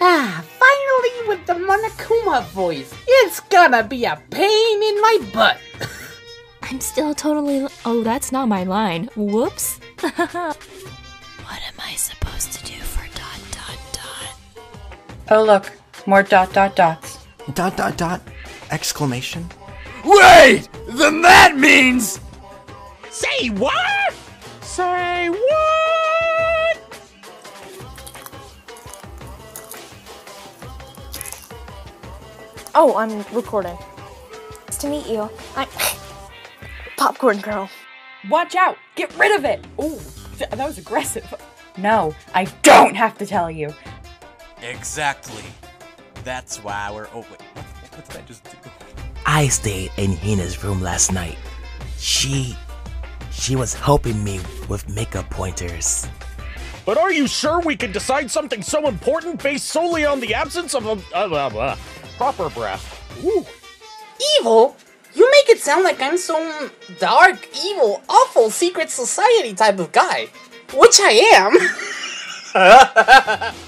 Ah, finally with the Monokuma voice. It's gonna be a pain in my butt. I'm still totally. Oh, that's not my line. Whoops. what am I supposed to do for dot dot dot? Oh, look, more dot dot dots. Dot dot dot! Exclamation. Wait! Then that means. Say what? Say Oh, I'm recording. Nice to meet you. I'm Popcorn Girl. Watch out! Get rid of it! Ooh, that was aggressive. No, I don't have to tell you. Exactly. That's why we're. Oh, wait. What, what did I just do? I stayed in Hina's room last night. She. She was helping me with makeup pointers. But are you sure we could decide something so important based solely on the absence of a uh, uh, uh, proper breath? Ooh. Evil? You make it sound like I'm some dark, evil, awful secret society type of guy. Which I am.